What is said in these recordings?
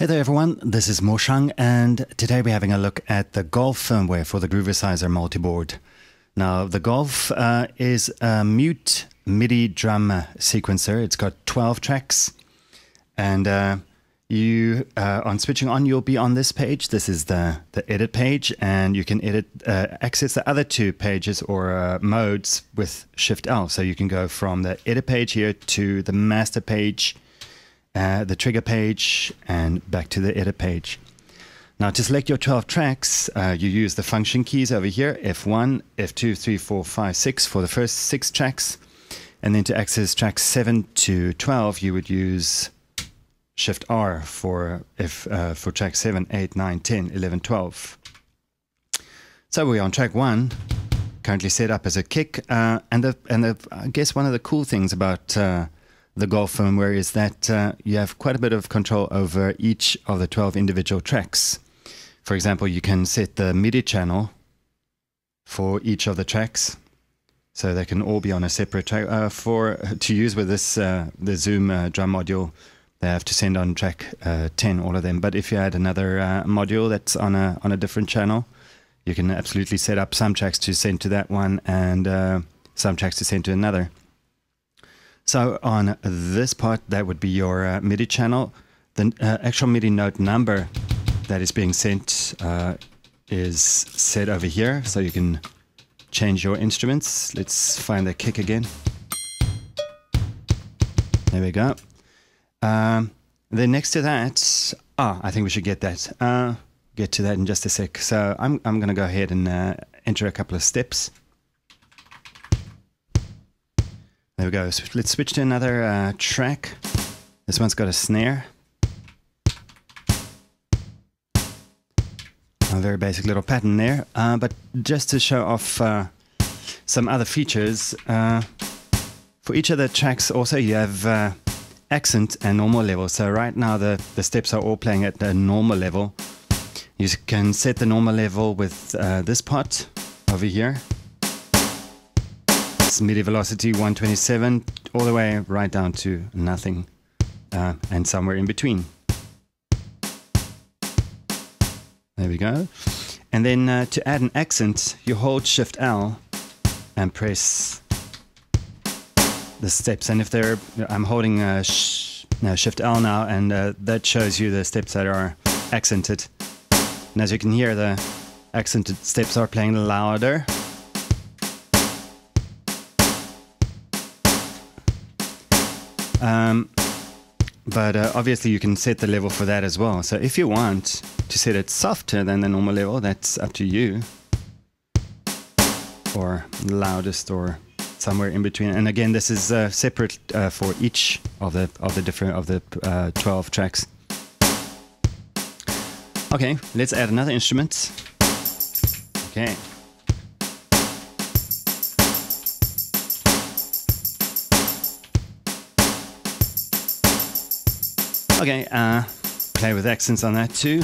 Hey there everyone, this is MoShang and today we're having a look at the Golf firmware for the Groovesizer multiboard. Now the Golf uh, is a mute MIDI drum sequencer. It's got 12 tracks and uh, you uh, on switching on you'll be on this page. This is the, the edit page and you can edit uh, access the other two pages or uh, modes with Shift L. So you can go from the edit page here to the master page uh, the trigger page, and back to the edit page. Now to select your 12 tracks, uh, you use the function keys over here, F1, F2, 3, 4, 5, 6 for the first six tracks. And then to access tracks 7 to 12, you would use Shift R for, if, uh, for track 7, 8, 9, 10, 11, 12. So we're on track 1, currently set up as a kick. Uh, and the, and the, I guess one of the cool things about uh, the Golf firmware is that uh, you have quite a bit of control over each of the 12 individual tracks. For example, you can set the MIDI channel for each of the tracks. So they can all be on a separate track. Uh, for to use with this uh, the Zoom uh, drum module, they have to send on track uh, 10, all of them. But if you add another uh, module that's on a on a different channel, you can absolutely set up some tracks to send to that one and some tracks to send to another. So on this part, that would be your uh, MIDI channel. The uh, actual MIDI note number that is being sent uh, is set over here, so you can change your instruments. Let's find the kick again. There we go. Um, then next to that, ah, I think we should get that. Uh, get to that in just a sec. So I'm, I'm going to go ahead and uh, enter a couple of steps. There we go. Let's switch to another uh, track. This one's got a snare. A very basic little pattern there. Uh, but just to show off uh, some other features, uh, for each of the tracks also you have uh, accent and normal level. So right now the, the steps are all playing at the normal level. You can set the normal level with uh, this part over here MIDI velocity 127 all the way right down to nothing uh, and somewhere in between. There we go. And then uh, to add an accent, you hold Shift L and press the steps. And if they're, I'm holding uh, sh no, Shift L now, and uh, that shows you the steps that are accented. And as you can hear, the accented steps are playing louder Um, but uh, obviously you can set the level for that as well. So if you want to set it softer than the normal level, that's up to you. Or loudest or somewhere in between. And again, this is uh, separate uh, for each of the of the different of the uh, 12 tracks. Okay, let's add another instrument. Okay. Okay, uh, play with accents on that too.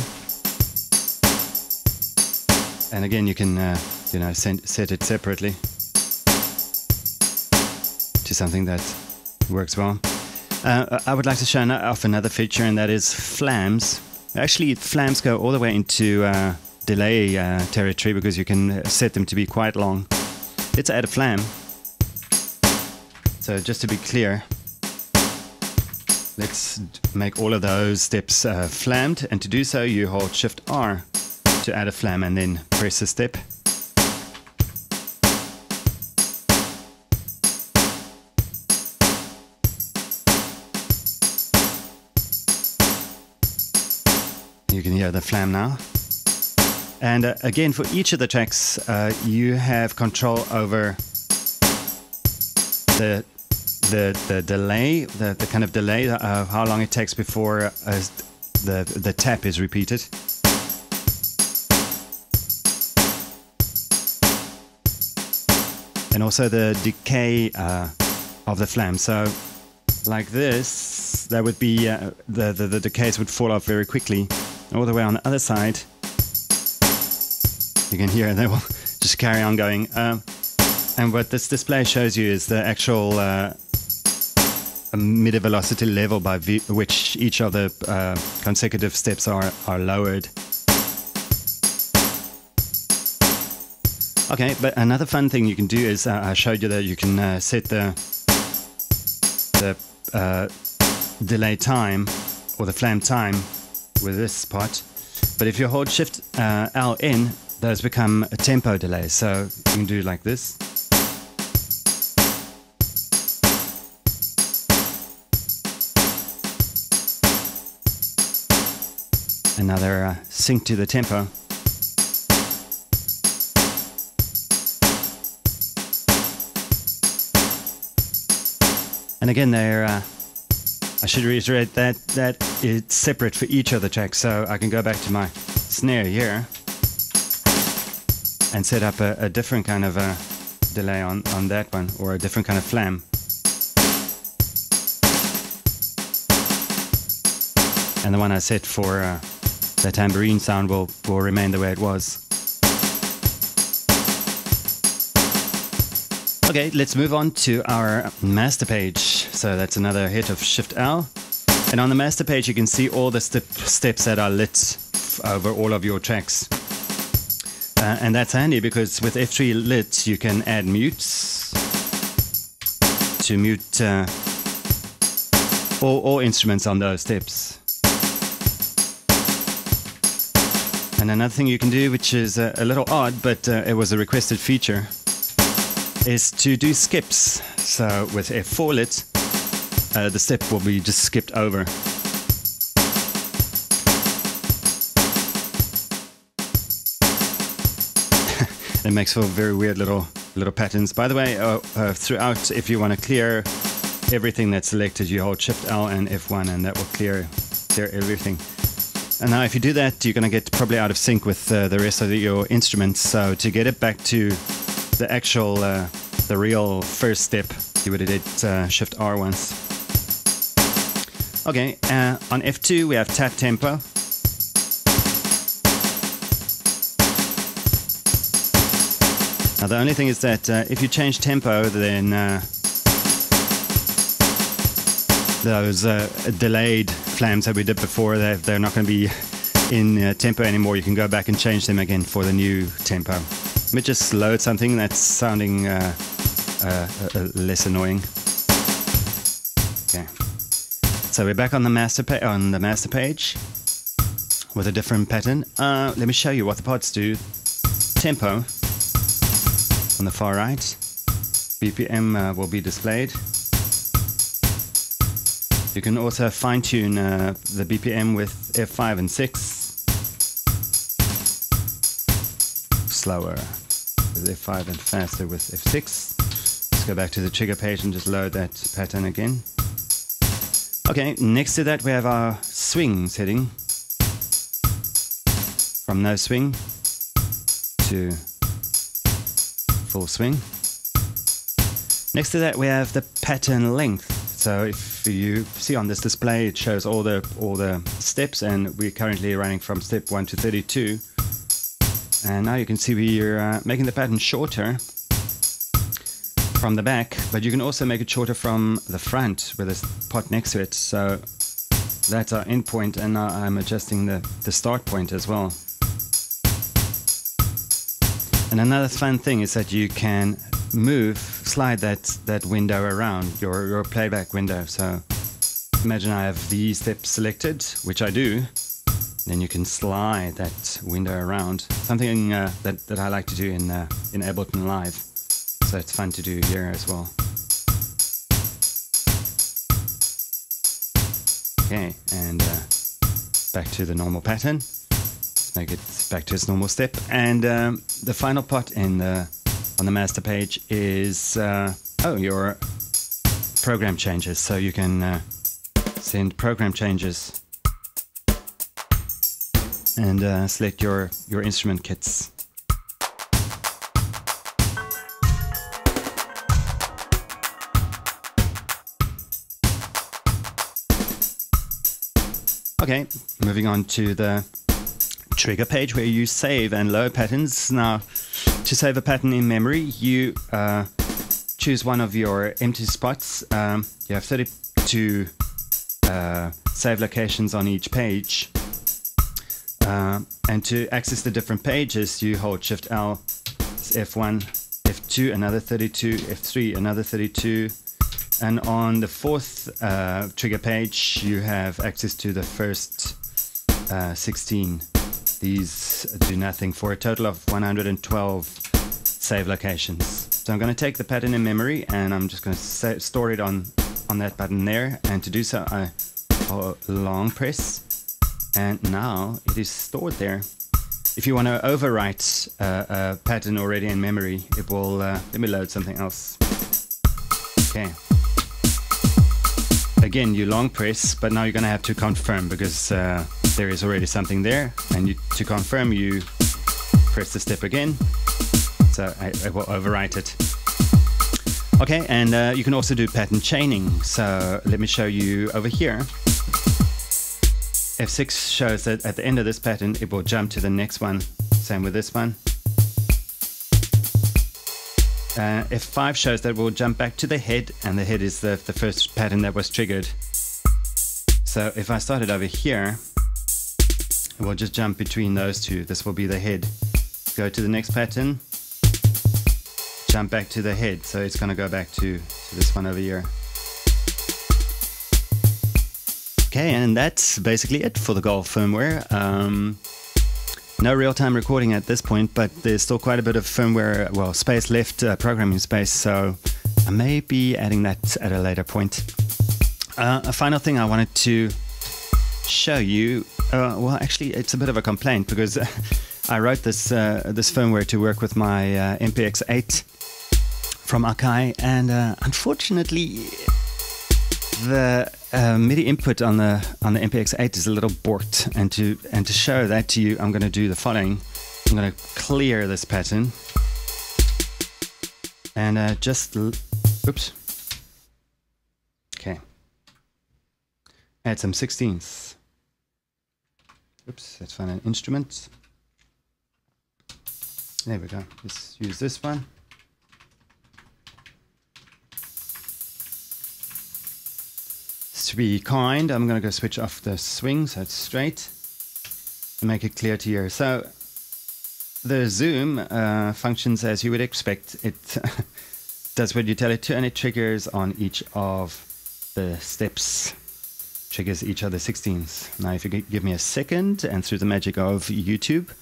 And again, you can, uh, you know, set it separately to something that works well. Uh, I would like to show off another feature, and that is flams. Actually, flams go all the way into uh, delay uh, territory because you can set them to be quite long. Let's add a flam. So just to be clear, Let's make all of those steps uh, flammed and to do so you hold Shift R to add a flam and then press a step. You can hear the flam now. And uh, again, for each of the tracks, uh, you have control over the the the delay, the, the kind of delay, uh, how long it takes before uh, the the tap is repeated. And also the decay uh, of the flam. So, like this, that would be uh, the, the the decays would fall off very quickly. All the way on the other side, you can hear they will just carry on going. Um, and what this display shows you is the actual uh, MIDI velocity level by which each of the uh, consecutive steps are, are lowered. Okay, but another fun thing you can do is uh, I showed you that you can uh, set the the uh, delay time or the flam time with this part. But if you hold Shift uh, L in, those become a tempo delay. So you can do like this. Another uh, sync to the tempo. And again, there, uh, I should reiterate that that it's separate for each of the tracks. So I can go back to my snare here and set up a, a different kind of a delay on, on that one or a different kind of flam. And the one I set for uh, the tambourine sound will, will remain the way it was. Okay, let's move on to our master page. So that's another hit of Shift L. And on the master page, you can see all the step, steps that are lit over all of your tracks. Uh, and that's handy because with F3 lit, you can add mutes to mute uh, all, all instruments on those steps. And another thing you can do, which is a, a little odd, but uh, it was a requested feature, is to do skips. So with F4 lit, uh, the step will be just skipped over. it makes for very weird little little patterns. By the way, uh, uh, throughout, if you want to clear everything that's selected, you hold Shift L and F1, and that will clear clear everything. And now, if you do that, you're going to get probably out of sync with uh, the rest of your instruments. So to get it back to the actual, uh, the real first step, you would have did uh, Shift R once. Okay, uh, on F2 we have tap tempo. Now the only thing is that uh, if you change tempo, then uh, those delayed flams that we did before, they're, they're not going to be in uh, tempo anymore. You can go back and change them again for the new tempo. Let me just load something that's sounding uh, uh, less annoying. Okay. So we're back on the master on the master page with a different pattern. let me show you what the pods do. Tempo on the far right. BPM uh, will be displayed. You can also fine tune uh, the BPM with F5 and 6. Slower with F5 and faster with F6. Let's go back to the trigger page and just load that pattern again. Okay, next to that we have our swing setting. From no swing to full swing. Next to that we have the pattern length. So if you see on this display, it shows all the all the steps, and we're currently running from step one to 32. And now you can see we're uh, making the pattern shorter from the back, but you can also make it shorter from the front with this pot next to it. So that's our end point, and now I'm adjusting the, the start point as well. And another fun thing is that you can move, slide that, that window around, your, your playback window. So imagine I have these steps selected, which I do. Then you can slide that window around. Something uh, that, that I like to do in, uh, in Ableton Live. So it's fun to do here as well. Okay, and uh, back to the normal pattern make it back to its normal step. And um, the final part in the on the master page is uh, oh your program changes. So you can uh, send program changes and uh, select your your instrument kits. Okay, moving on to the trigger page where you save and load patterns. Now, to save a pattern in memory, you uh, choose one of your empty spots. Um, you have 32 uh, save locations on each page. Uh, and to access the different pages, you hold Shift L, F1, F2, another 32, F3, another 32. And on the fourth uh, trigger page, you have access to the first uh, 16. Do nothing for a total of 112 save locations. So I'm going to take the pattern in memory and I'm just going to store it on, on that button there. And to do so, I long press and now it is stored there. If you want to overwrite uh, a pattern already in memory, it will, uh, let me load something else. Okay. Again, you long press, but now you're going to have to confirm because uh, there is already something there. And you, to confirm, you press the step again. So I, I will overwrite it. Okay, and uh, you can also do pattern chaining. So let me show you over here. F6 shows that at the end of this pattern, it will jump to the next one. Same with this one. Uh, F5 shows that we'll jump back to the head, and the head is the, the first pattern that was triggered. So if I started over here, we'll just jump between those two. This will be the head. Go to the next pattern, jump back to the head. So it's going to go back to, to this one over here. Okay, and that's basically it for the Golf firmware. Um, no real-time recording at this point, but there's still quite a bit of firmware, well, space left, uh, programming space, so I may be adding that at a later point. Uh, a final thing I wanted to show you, uh, well, actually, it's a bit of a complaint because I wrote this uh, this firmware to work with my uh, MPX 8 from Akai, and uh, unfortunately, the uh, MIDI input on the on the MPX8 is a little borked, and to and to show that to you, I'm going to do the following. I'm going to clear this pattern and uh, just oops. Okay. Add some 16ths. Oops, let's find an instrument. There we go. Let's use this one. to be kind, I'm going to go switch off the swing so it's straight to make it clear to you. So the Zoom uh, functions as you would expect. It does what you tell it to and it triggers on each of the steps, triggers each other the 16s. Now if you give me a second and through the magic of YouTube,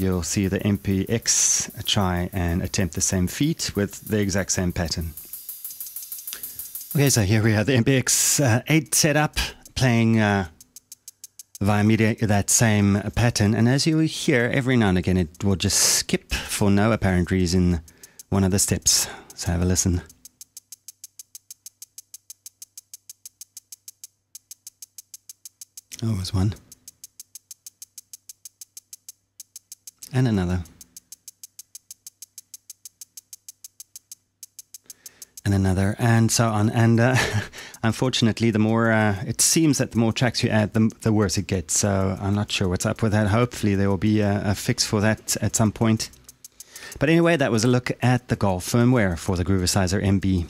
you'll see the MPX try and attempt the same feat with the exact same pattern. Okay, so here we have the MPX uh, 8 setup playing uh, via MIDI that same pattern. And as you hear, every now and again it will just skip for no apparent reason one of the steps. So have a listen. Oh, was one. And another. and another, and so on. And uh, unfortunately, the more uh, it seems that the more tracks you add, the, the, worse it gets. So I'm not sure what's up with that. Hopefully, there will be a, a, fix for that at some point. But anyway, that was a look at the Golf firmware for the Groovesizer MB.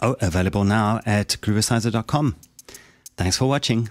Oh, available now at groovesizer.com. Thanks for watching.